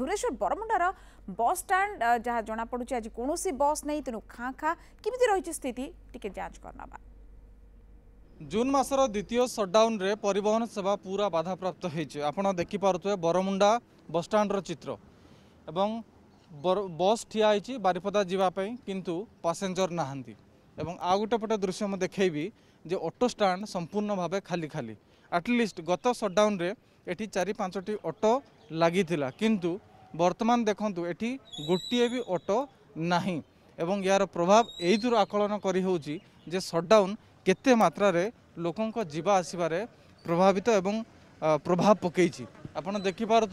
ধুরেশ্বর বরমুন্ডার বস stand যা জনাপড়ুছে আজ কৌশি বস নেই তেণু খাঁ খাঁ কমিটি রয়েছে স্থিতি টিকি যাঞ্চ করনবা জুন মাসর দ্বিতীয় সটডাউনরে পরিবহন সেবা পুরা বাধাপ্রাপ্ত হয়েছে আপনার দেখিপারে বরমুন্ডা বসষ্টাণ্ডর চিত্র এবং বস ঠিয়া হয়েছি বারিপদা যাওয়া কিন্তু প্যাসেঞ্জর না এবং আউ গোটে পটে দৃশ্য মু দেখেবি যে অটো ষ্টাণ্ড সম্পূর্ণ ভাবে খালি খালি আটলিস্ট গত সটডাউনরে এটি চারি পাঁচটি অটো লাগি কিন্তু বর্তমান দেখুন এটি গোটিয়ে বি অটো না এবং ইয়ার প্রভাব এই দূর আকলন করে হচ্ছে যে সটডাউন কেতে মাত্রার লোক যা আসবার প্রভাবিত এবং প্রভাব পকাইছি আপনার দেখিপারে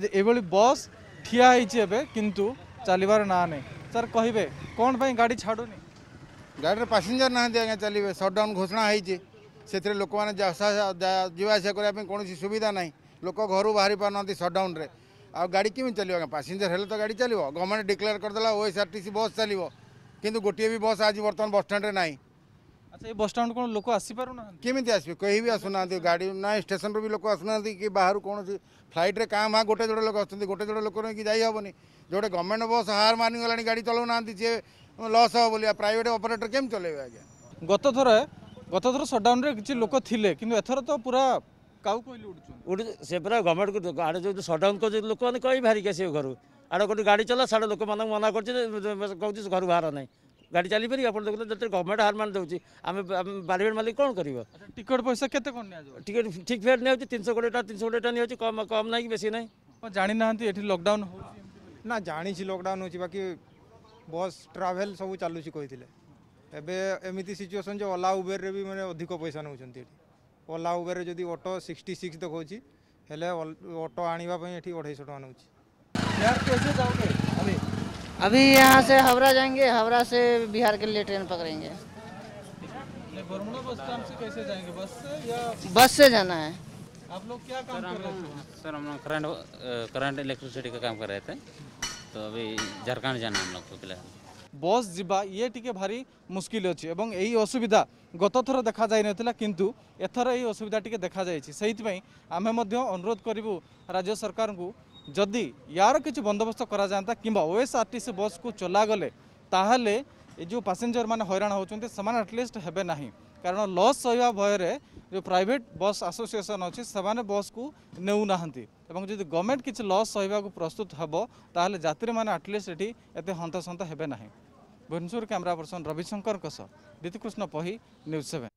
যে এইভাবে বস ঠিয়া হয়েছে এবে কিন্তু চালবার না নেই স্যার কহবে কোণ গাড়ি ছাড়ুনি গাড়ির প্যাসেঞ্জর না আজ্ঞা চালবে সটডাউন ঘোষণা হয়েছে ସେଥିରେ ଲୋକମାନେ ଯିବା ଆସିବା କରିବା ପାଇଁ କୌଣସି ସୁବିଧା ନାହିଁ ଲୋକ ଘରୁ ବାହାରି ପାରୁନାହାନ୍ତି ସଟ୍ଡାଉନ୍ରେ ଆଉ ଗାଡ଼ି କେମିତି ଚାଲିବ ଆଜ୍ଞା ପାସେଞ୍ଜର ହେଲେ ତ ଗାଡ଼ି ଚାଲିବ ଗଭର୍ଣ୍ଣମେଣ୍ଟ ଡିକ୍ଲେୟାର କରିଦେଲା O S R T C bus ଚାଲିବ କିନ୍ତୁ ଗୋଟିଏ ବି ବସ୍ ଆଜି ବର୍ତ୍ତମାନ ବସ୍ଷ୍ଟାଣ୍ଡରେ ନାହିଁ ଆଚ୍ଛା ଏ ବସ୍ଷ୍ଟାଣ୍ଡ କ'ଣ ଲୋକ ଆସିପାରୁନାହାନ୍ତି କେମିତି ଆସିବେ କେହି ବି ଆସୁନାହାନ୍ତି ଗାଡ଼ି ନାହିଁ ଷ୍ଟେସନରୁ ବି ଲୋକ ଆସୁନାହାନ୍ତି କି ବାହାରୁ କୌଣସି ଫ୍ଲାଇଟ୍ରେ କାଁ ଭାଁ ଗୋଟେ ଯୋଡ଼େ ଲୋକ ଆସୁଛନ୍ତି ଗୋଟେ ଯୋଡ଼େ ଲୋକ ନେଇକି ଯାଇ ହେବନି ଯେଉଁଟା ଗଭର୍ଣ୍ଣମେଣ୍ଟ ବସ୍ ହାର ମାନିଗଲାଣି ଗାଡ଼ି ଚଲାଉନାହାନ୍ତି ଯିଏ ଲସ୍ ହେବ ବୋଲି ଆଉ ପ୍ରାଇଭେଟ୍ ଅପରେଟର କେମିତି ଚଲାଇବେ ଆଜ୍ଞା ଗତଥର ଗତଥର ସଟ୍ଡାଉନ୍ରେ କିଛି ଲୋକ ଥିଲେ କିନ୍ତୁ ଏଥର ତ ପୁରା କାଉ କହିଲେ ଉଠୁଛନ୍ତି ସେ ପୁରା ଗଭର୍ଣ୍ଣମେଣ୍ଟକୁ ଆଡ଼େ ଯେଉଁ ସଟ୍ଡାଉନ୍ କରୁଛନ୍ତି ଲୋକମାନେ କହି ବାହାରିକି ଆସିବେ ଘରୁ ଆଡ଼େ ଗୋଟେ ଗାଡ଼ି ଚଲା ସାଡ଼େ ଲୋକମାନଙ୍କୁ ମନା କରୁଛି କହୁଛି ଘରୁ ବାହାର ନାହିଁ ଗାଡ଼ି ଚାଲିପାରିବ ଆପଣ ଦେଖନ୍ତୁ ଯେତେବେଳେ ଗଭର୍ଣ୍ଣମେଣ୍ଟ ହାରମାନ ଦେଉଛି ଆମେ ବାରିବେଟ ମାଲିକ କ'ଣ କରିବ ଟିକେଟ୍ ପଇସା କେତେ କ'ଣ ନିଆଯିବ ଟିକେଟ୍ ଠିକ୍ ଫେୟାର ନିଆଯାଉଛି ତିନିଶହ କୋଡ଼ିଏ ଟଙ୍କା ତିନିଶହ କୋଡ଼ିଏ ଟଙ୍କା ନିଆଯାଉଛି କମ୍ କମ୍ ନାହିଁ କି ବେଶୀ ନାହିଁ ହଁ ଜାଣିନାହାନ୍ତି ଏଠି ଲକଡାଉନ୍ ହେଉଛି ନା ଜାଣିଛି ଲକଡାଉନ୍ ହେଉଛି ବାକି ବସ୍ ଟ୍ରାଭେଲ୍ ସବୁ ଚାଲୁଛି କହିଥିଲେ एमती सिचुएसन जो ओला उबेर ଉବେରରେ ବି ମାନେ ଅଧିକ ପଇସା ନେଉଛନ୍ତି ଏଠି ଓଲା ଉବେରରେ ଯଦି ଅଟୋ ସିକ୍ସଟି ସିକ୍ସ ଦେଖାଉଛି ହେଲେ ଅଟो ଆଣିବା ପାଇଁ ଏଠି अभी यहाँ से हावड़ा जाएंगे हावड़ा से बिहार के लिए ट्रेन पकड़ेंगे बस से कैसे जाएंगे बस से या बस से जाना है आप लोग क्या काम कर रहे सर हम लोग करंट करंट इलेक्ट्रिसिटी का काम कर रहे थे तो अभी झारखंड जाना हम लोग को फिलहाल ବସ୍ ଯିବା ଇଏ ଟିକେ ଭାରି ମୁସ୍କିଲ ଅଛି ଏବଂ ଏଇ ଅସୁବିଧା ଗତଥର ଦେଖାଯାଇନଥିଲା କିନ୍ତୁ ଏଥର ଏହି ଅସୁବିଧା ଟିକେ ଦେଖାଯାଇଛି ସେଇଥିପାଇଁ ଆମେ ମଧ୍ୟ ଅନୁରୋଧ କରିବୁ ରାଜ୍ୟ ସରକାରଙ୍କୁ ଯଦି ୟାର କିଛି ବନ୍ଦୋବସ୍ତ କରାଯାଆନ୍ତା କିମ୍ବା ଓଏସ୍ଆର୍ଟିସି ବସ୍କୁ ଚଲାଗଲେ ତାହେଲେ ଏ ଯେଉଁ ପାସେଞ୍ଜର ମାନେ ହଇରାଣ ହେଉଛନ୍ତି ସେମାନେ ଆଟଲିଷ୍ଟ ହେବେ ନାହିଁ କାରଣ ଲସ୍ ସହିବା ଭୟରେ जो प्राइवेट बस आसोसिएसन अच्छी से बस को नेऊना এবং যদি গভর্নমেন্ট কিছু লস সহবাকে প্রস্তুত হব তাহলে যাত্রী মানে আটলিস্ট এটি এতে হন্তসন্ত হবে না ভুবনেশ্বর ক্যামেরা পর্সন রবিশঙ্কর সহ দীতিকৃষ্ণ পহি নিউজ সেভেন